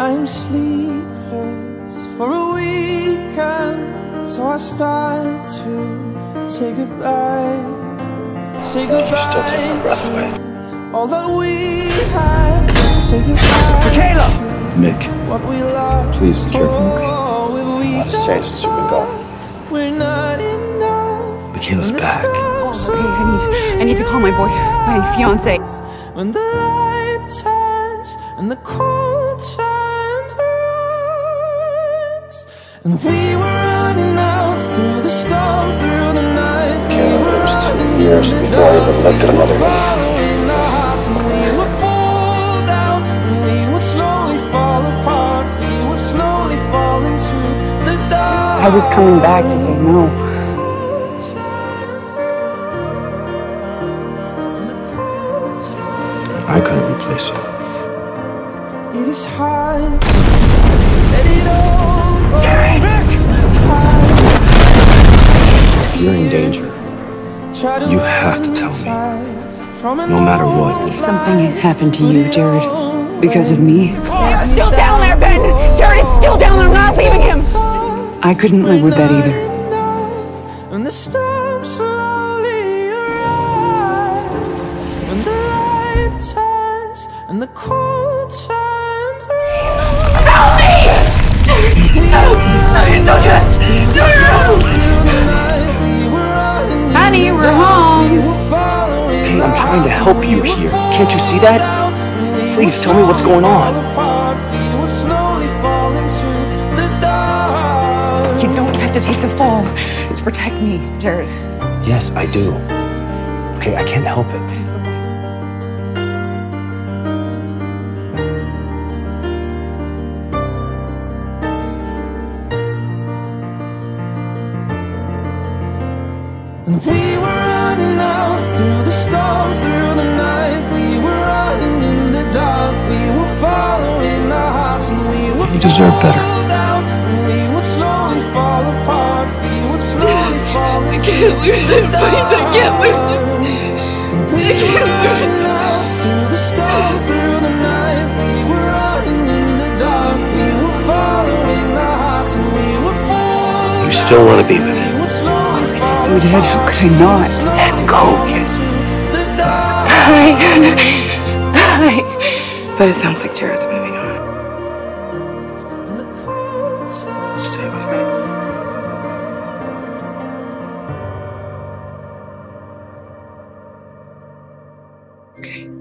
I'm sleepless for a weekend, so I start to say goodbye. Say goodbye. Still take my breath away. to All that we had. Say goodbye. Michaela! Mick, What we lost. Please be careful, okay? Oh, if we a lot has changed since you've been gone. don't, We're not enough. Michaela's back. stars oh, Okay, I need I need to call my boy, my fiance. when the light turns and the cold times And we were running out through the storm, through the night. We were it two running years in the before I even dark. looked at We another were woman. following our hearts and we would fall down and we would slowly fall apart. We would slowly fall into the dark. I was coming back to say no. I couldn't replace you. It is hard. Let it all go. If you're in danger, You have to tell me. run from an No matter what. If something happened to you, Jared, because of me, brings me still down there, Ben. Jared is still down there. I'm not leaving him. I couldn't live with that either. And the storm Don't do Honey, we're home. Okay, I'm trying to help you here. Can't you see that? Please tell me what's going on. You don't have to take the fall to protect me, Jared. Yes, I do. Okay, I can't help it. We were running out through the storm, through the night. We were running in the dark. We were following our hearts, and we would You deserve better. down. We would slowly fall apart. We would slowly fall into can't lose him, please, I can't lose him. And we were running out through the storm, through the night. We were running in the dark. We were following our hearts, and we were falling. You still want to be with him. How could I not? And go kiss. Hi. Hi. But it sounds like Jared's moving on. Stay with me. Okay.